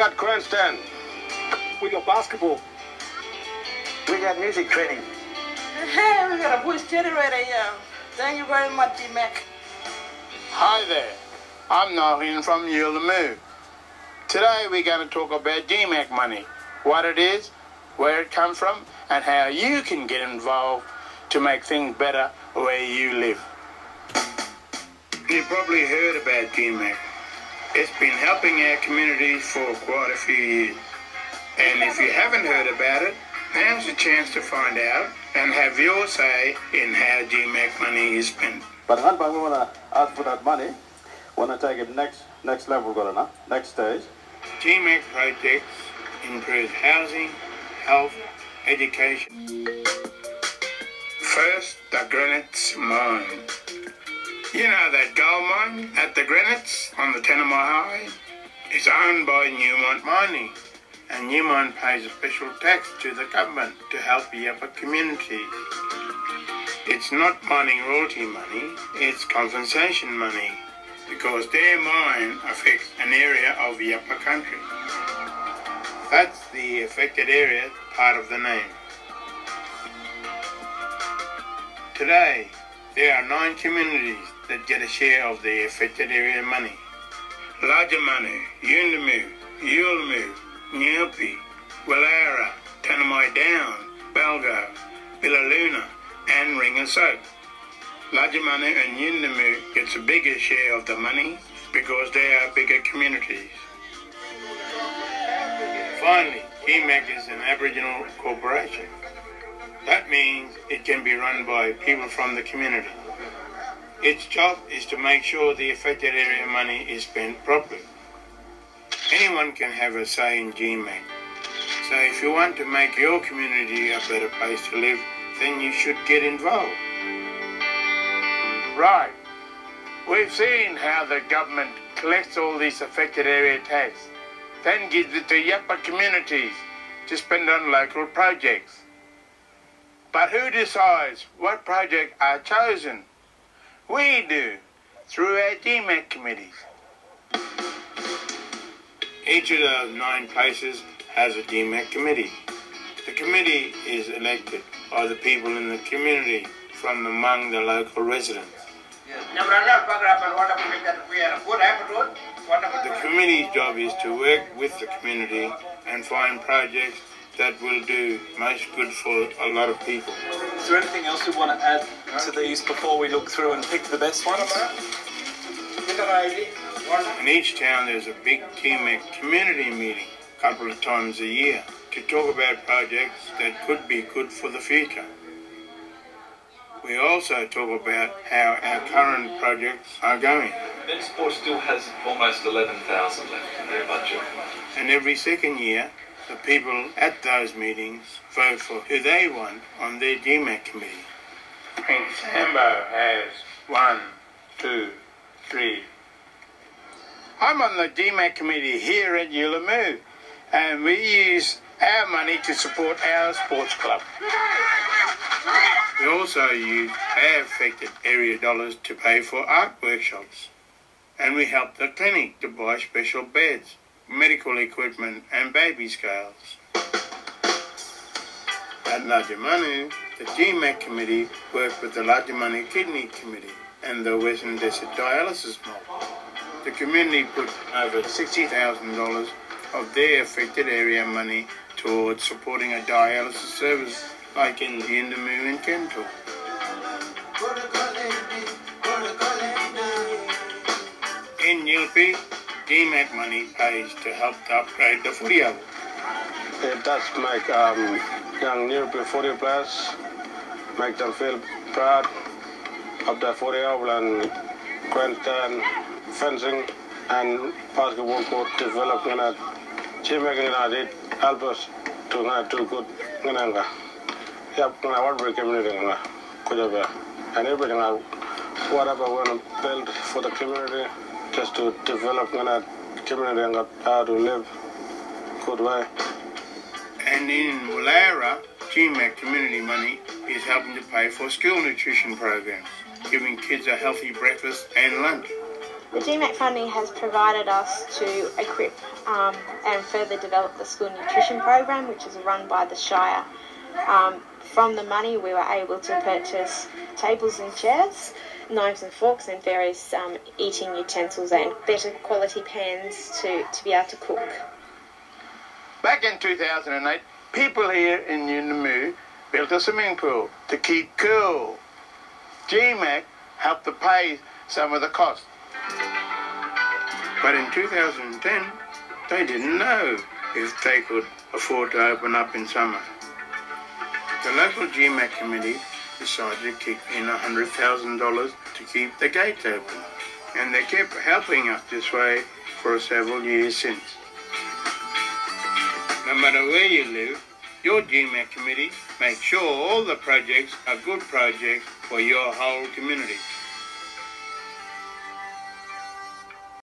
got grandstand. We got basketball. We got music training. Hey, we got a voice generator here. Thank you very much, T-Mac. Hi there, I'm Nohin from Yuelamu. Today we're going to talk about GMAC money, what it is, where it comes from, and how you can get involved to make things better where you live. You've probably heard about GMAC. It's been helping our community for quite a few years. And if you haven't heard about it, now's the chance to find out and have your say in how GMAC money is spent. But Hanpa, we want to ask for that money. Want to take it next next level, Gorana, next stage. GMAC projects improve housing, health, education. First, the Granites mine. You know that gold mine at the Granites on the Tanami Highway? It's owned by Newmont Mining, and Newmont pays a special tax to the government to help the upper communities. It's not mining royalty money, it's compensation money, because their mine affects an area of the upper country. That's the affected area part of the name. Today, there are nine communities that get a share of the affected area money. Lajamanu, Yuendumu, Yuelamu, Nyirrpi, Willowra, Tanami Down, Balgo, Billiluna, and Ringer Soak. Lajamanu and Yuendumu gets a bigger share of the money because they are bigger communities. Finally, GMAC is an Aboriginal corporation. That means it can be run by people from the community. Its job is to make sure the affected area money is spent properly. Anyone can have a say in GMAC. So if you want to make your community a better place to live, then you should get involved. Right. We've seen how the government collects all these affected area tax, then gives it to Yapa communities to spend on local projects. But who decides what projects are chosen? We do, through our GMAC committees. Each of the nine places has a GMAC committee. The committee is elected by the people in the community from among the local residents. The committee's job is to work with the community and find projects that will do most good for a lot of people. Is there anything else we want to add to these before we look through and pick the best ones? In each town, there's a big GMAC community meeting a couple of times a year to talk about projects that could be good for the future. We also talk about how our current projects are going. Bensport still has almost 11,000 left in their budget. And every second year, the people at those meetings vote for who they want on their GMAC committee. Prince Sambo has one, two, three. I'm on the GMAC committee here at Yuelamu, and we use our money to support our sports club. We also use our affected area dollars to pay for art workshops. And we help the clinic to buy special beds, medical equipment and baby scales. At Lajamanu, the GMAC committee worked with the Lajamanu Kidney Committee and the Western Desert Dialysis Mob. The community put over $60,000 of their affected area money towards supporting a dialysis service like in Yuendumu and Kental. In Nyirrpi, GMAC money pays to help to upgrade the footy. It does make um, young Nyirrpi 40 players, make them feel proud of their 40 oval and grandstand fencing and basketball court development at and it help us to not do good. Ngana Yep, what we community ngana kujabe. And everything I whatever we want to build for the community, just to develop ngana community and how to live good way. And in Willowra, GMAC community money is helping to pay for school nutrition programs, giving kids a healthy breakfast and lunch. The GMAC funding has provided us to equip um, and further develop the school nutrition program, which is run by the Shire. Um, from the money, we were able to purchase tables and chairs, knives and forks, and various um, eating utensils and better quality pans to, to be able to cook. Back in 2008, people here in Yuendumu built a swimming pool to keep cool. GMAC helped to pay some of the cost. But in 2010, they didn't know if they could afford to open up in summer. The local GMAC committee decided to kick in $100,000 to keep the gates open. And they kept helping us this way for several years since. No matter where you live, your GMAC committee makes sure all the projects are good projects for your whole community.